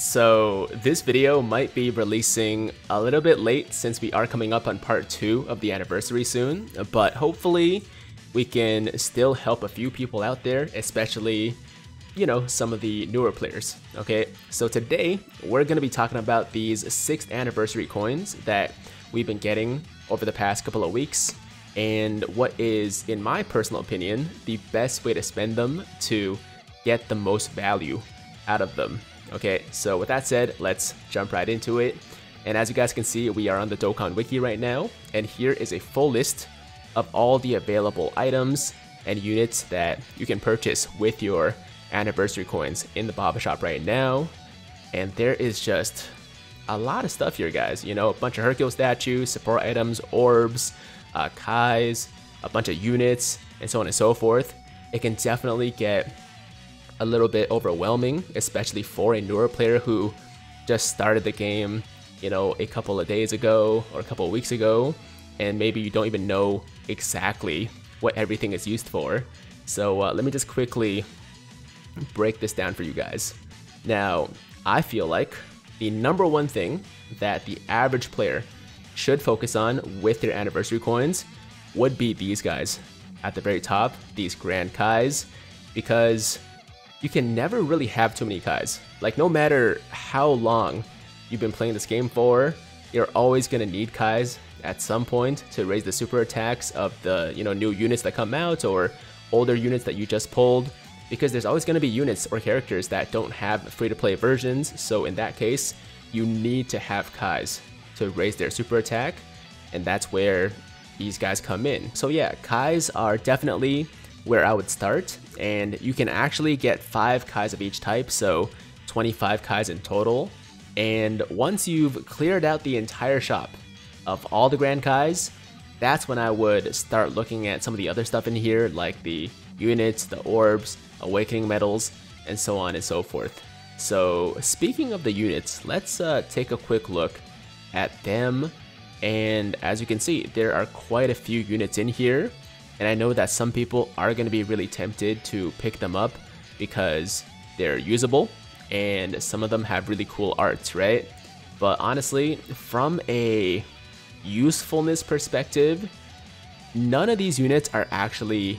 so this video might be releasing a little bit late since we are coming up on part 2 of the anniversary soon, but hopefully we can still help a few people out there, especially, you know, some of the newer players, okay? So today, we're going to be talking about these 6th anniversary coins that we've been getting over the past couple of weeks, and what is, in my personal opinion, the best way to spend them to get the most value out of them. Okay, so with that said, let's jump right into it. And as you guys can see, we are on the Dokkan Wiki right now, and here is a full list of all the available items and units that you can purchase with your anniversary coins in the Baba Shop right now. And there is just a lot of stuff here, guys. You know, a bunch of Hercule statues, support items, orbs, uh, Kais, a bunch of units, and so on and so forth. It can definitely get a little bit overwhelming, especially for a newer player who just started the game, you know, a couple of days ago or a couple of weeks ago, and maybe you don't even know exactly what everything is used for. So uh, let me just quickly break this down for you guys. Now, I feel like the number one thing that the average player should focus on with their anniversary coins would be these guys at the very top, these Grand Kais, because you can never really have too many Kais. Like no matter how long you've been playing this game for, you're always gonna need Kais at some point to raise the super attacks of the you know new units that come out or older units that you just pulled because there's always to be units or characters that don't have free-to-play versions so in that case you need to have Kais to raise their super attack and that's where these guys come in. So yeah, Kais are definitely where I would start and you can actually get 5 Kais of each type so 25 Kais in total and once you've cleared out the entire shop of all the Grand Kais, that's when I would start looking at some of the other stuff in here, like the units, the orbs, awakening medals, and so on and so forth. So speaking of the units, let's uh, take a quick look at them. And as you can see, there are quite a few units in here. And I know that some people are going to be really tempted to pick them up because they're usable and some of them have really cool arts, right? But honestly, from a usefulness perspective, none of these units are actually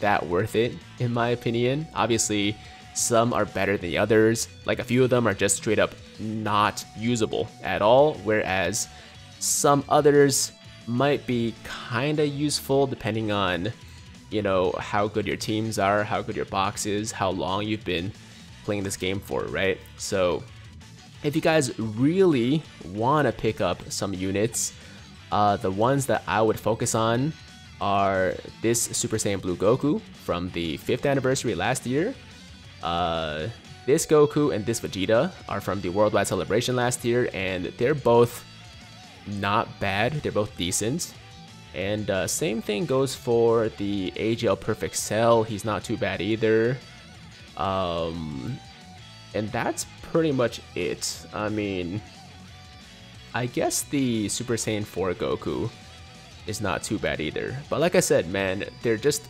that worth it, in my opinion. Obviously, some are better than the others. Like a few of them are just straight up not usable at all, whereas some others might be kinda useful depending on, you know, how good your teams are, how good your box is, how long you've been playing this game for, right? So if you guys really want to pick up some units, uh, the ones that I would focus on are this Super Saiyan Blue Goku from the 5th anniversary last year. Uh, this Goku and this Vegeta are from the Worldwide Celebration last year, and they're both not bad. They're both decent. And uh, same thing goes for the AGL Perfect Cell. He's not too bad either. Um, and that's pretty much it. I mean, I guess the Super Saiyan 4 Goku is not too bad either. But like I said, man, they're just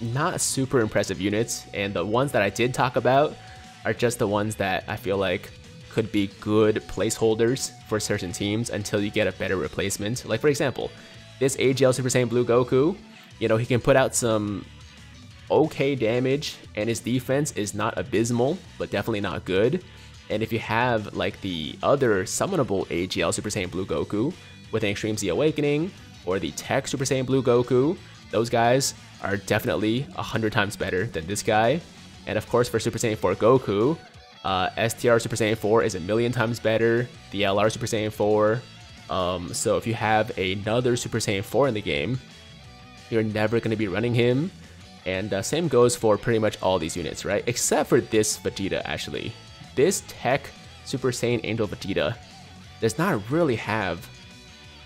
not super impressive units, and the ones that I did talk about are just the ones that I feel like could be good placeholders for certain teams until you get a better replacement. Like for example, this AGL Super Saiyan Blue Goku, you know, he can put out some okay damage and his defense is not abysmal, but definitely not good. And if you have like the other summonable AGL Super Saiyan Blue Goku with an Extreme Z Awakening or the Tech Super Saiyan Blue Goku, those guys are definitely a hundred times better than this guy. And of course for Super Saiyan 4 Goku, uh, STR Super Saiyan 4 is a million times better, the LR Super Saiyan 4. Um, so if you have another Super Saiyan 4 in the game, you're never going to be running him. And uh, same goes for pretty much all these units, right? Except for this Vegeta, actually. This Tech Super Saiyan Angel Vegeta does not really have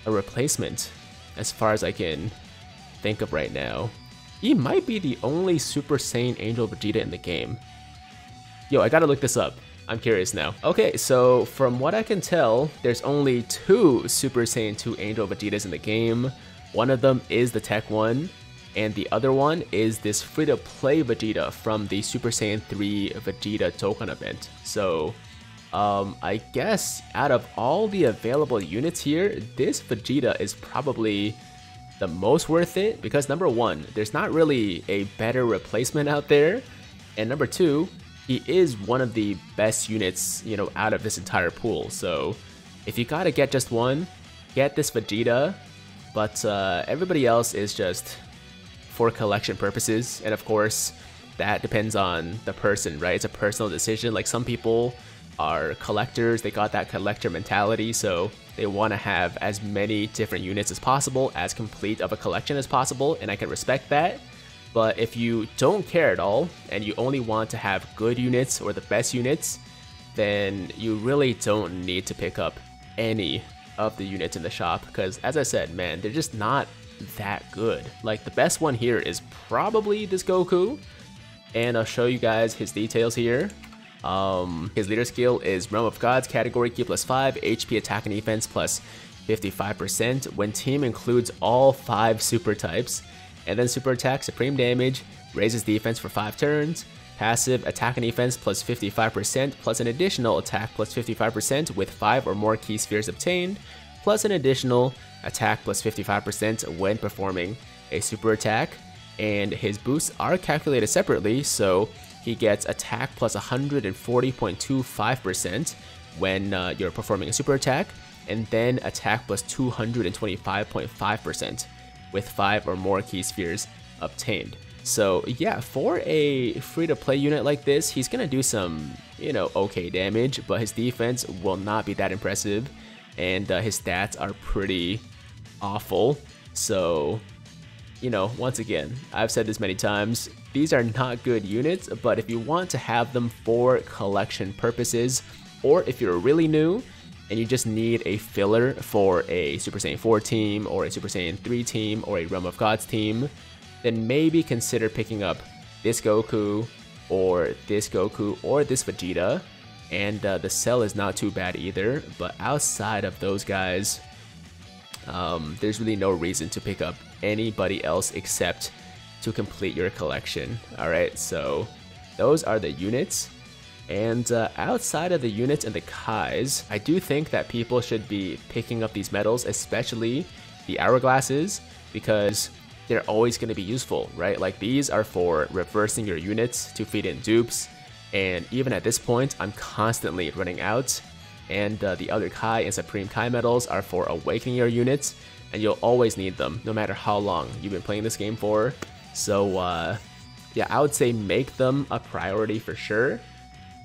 a replacement as far as I can think of right now. He might be the only Super Saiyan Angel Vegeta in the game. Yo, I gotta look this up. I'm curious now. Okay, so from what I can tell, there's only two Super Saiyan 2 Angel Vegetas in the game. One of them is the Tech one, and the other one is this free-to-play Vegeta from the Super Saiyan 3 Vegeta token event. So Um, I guess out of all the available units here, this Vegeta is probably the most worth it because number one, there's not really a better replacement out there, and number two, he is one of the best units, you know, out of this entire pool. So if you gotta get just one, get this Vegeta, but uh, everybody else is just for collection purposes, and of course, that depends on the person, right? It's a personal decision. Like some people are collectors, they got that collector mentality, so they want to have as many different units as possible, as complete of a collection as possible, and I can respect that. But if you don't care at all, and you only want to have good units or the best units, then you really don't need to pick up any of the units in the shop, because as I said, man, they're just not that good. Like, the best one here is probably this Goku, and I'll show you guys his details here. Um, his leader skill is Realm of Gods, category Ki plus 5, HP attack and defense plus 55% when team includes all 5 super types. And then super attack, supreme damage, raises defense for 5 turns, passive attack and defense plus 55% plus an additional attack plus 55% with 5 or more Ki spheres obtained, plus an additional attack plus 55% when performing a super attack. And his boosts are calculated separately, so he gets attack plus 140.25% when uh, you're performing a super attack, and then attack plus 225.5% with 5 or more Ki spheres obtained. So yeah, for a free-to-play unit like this, he's gonna do some, you know, okay damage, but his defense will not be that impressive, and uh, his stats are pretty awful. So you know, once again, I've said this many times, these are not good units, but if you want to have them for collection purposes, or if you're really new and you just need a filler for a Super Saiyan 4 team, or a Super Saiyan 3 team, or a Realm of Gods team, then maybe consider picking up this Goku, or this Goku, or this Vegeta, and uh, the Cell is not too bad either, but outside of those guys, um, there's really no reason to pick up anybody else except to complete your collection. Alright, so those are the units. And uh, outside of the units and the Kais, I do think that people should be picking up these medals, especially the hourglasses, because they're always going to be useful, right? Like these are for reversing your units to feed in dupes, and even at this point, I'm constantly running out. And uh, the other Kai and Supreme Kai medals are for awakening your units, and you'll always need them no matter how long you've been playing this game for. So uh, yeah, I would say make them a priority for sure.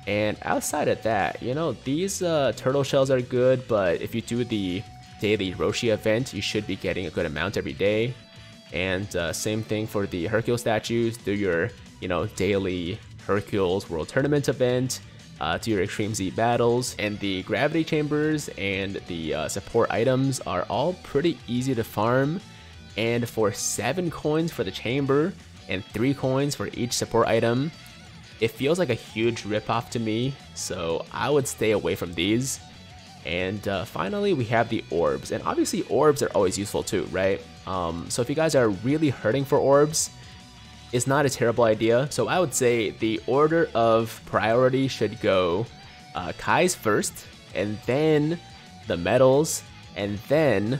And outside of that, you know, these uh, turtle shells are good, but if you do the daily Roshi event, you should be getting a good amount every day. And uh, same thing for the Hercule statues, do your, you know, daily Hercules World Tournament event, uh, to your Extreme Z battles, and the gravity chambers and the uh, support items are all pretty easy to farm. And for 7 coins for the chamber and 3 coins for each support item, it feels like a huge ripoff to me, so I would stay away from these. And uh, finally, we have the orbs, and obviously orbs are always useful too, right? Um, so if you guys are really hurting for orbs, it's not a terrible idea. So I would say the order of priority should go uh, Kai's first, and then the medals, and then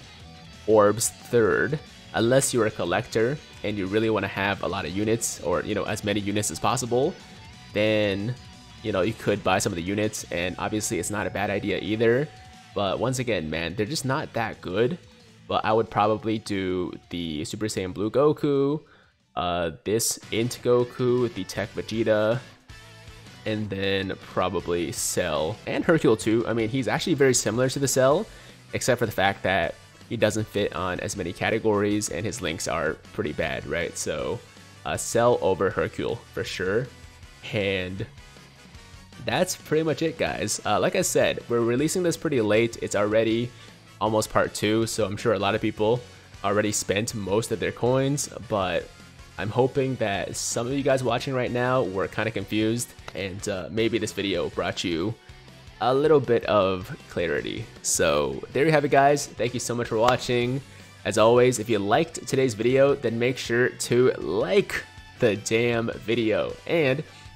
orbs third. Unless you're a collector and you really want to have a lot of units, or you know as many units as possible, then you know you could buy some of the units, and obviously it's not a bad idea either. But once again, man, they're just not that good. But I would probably do the Super Saiyan Blue Goku, uh, this Int Goku, the Tech Vegeta, and then probably Cell and Hercule too. I mean, he's actually very similar to the Cell, except for the fact that he doesn't fit on as many categories and his links are pretty bad, right? So, uh, Cell over Hercule for sure. And that's pretty much it, guys. Uh, like I said, we're releasing this pretty late. It's already almost part two, so I'm sure a lot of people already spent most of their coins, but I'm hoping that some of you guys watching right now were kind of confused and uh, maybe this video brought you a little bit of clarity. So there you have it guys, thank you so much for watching. As always, if you liked today's video, then make sure to like the damn video. And